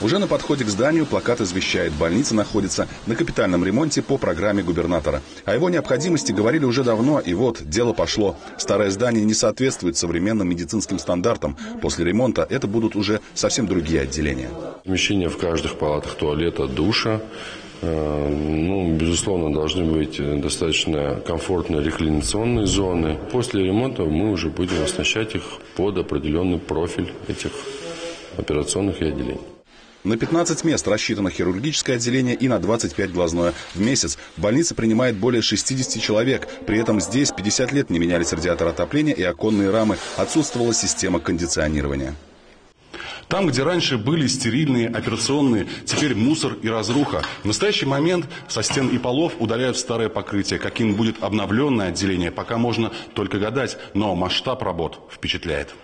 Уже на подходе к зданию плакат извещает, больница находится на капитальном ремонте по программе губернатора. О его необходимости говорили уже давно, и вот дело пошло. Старое здание не соответствует современным медицинским стандартам. После ремонта это будут уже совсем другие отделения. Помещение в каждых палатах туалета, душа. Э, ну, безусловно, должны быть достаточно комфортные рекреационные зоны. После ремонта мы уже будем оснащать их под определенный профиль этих операционных и отделений. На 15 мест рассчитано хирургическое отделение и на 25 глазное. В месяц в больнице принимает более 60 человек. При этом здесь 50 лет не менялись радиаторы отопления и оконные рамы. Отсутствовала система кондиционирования. Там, где раньше были стерильные операционные, теперь мусор и разруха. В настоящий момент со стен и полов удаляют старое покрытие. Каким будет обновленное отделение, пока можно только гадать, но масштаб работ впечатляет.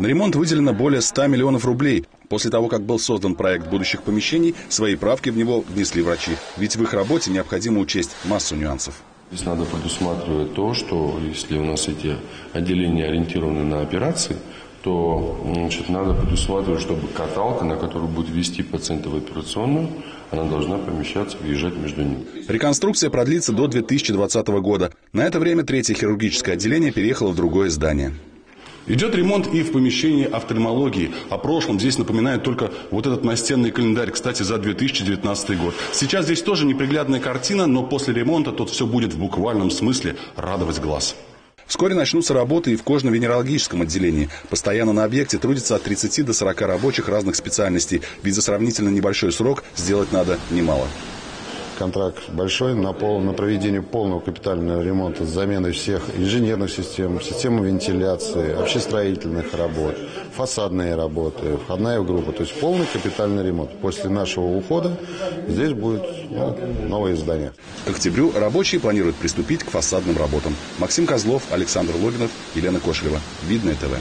На ремонт выделено более 100 миллионов рублей. После того, как был создан проект будущих помещений, свои правки в него внесли врачи. Ведь в их работе необходимо учесть массу нюансов. Здесь надо предусматривать то, что если у нас эти отделения ориентированы на операции, то значит, надо предусматривать, чтобы каталка, на которую будет вести пациента в операционную, она должна помещаться, въезжать между ними. Реконструкция продлится до 2020 года. На это время третье хирургическое отделение переехало в другое здание. Идет ремонт и в помещении офтальмологии. О прошлом здесь напоминает только вот этот настенный календарь, кстати, за 2019 год. Сейчас здесь тоже неприглядная картина, но после ремонта тут все будет в буквальном смысле радовать глаз. Вскоре начнутся работы и в кожно-венерологическом отделении. Постоянно на объекте трудится от 30 до 40 рабочих разных специальностей. Ведь за сравнительно небольшой срок сделать надо немало. Контракт большой на, пол, на проведение полного капитального ремонта с заменой всех инженерных систем, системы вентиляции, общестроительных работ, фасадные работы, входная группа. То есть полный капитальный ремонт. После нашего ухода здесь будет ну, новое здание. К октябрю рабочие планируют приступить к фасадным работам. Максим Козлов, Александр Логинов, Елена Кошелева. Видное ТВ.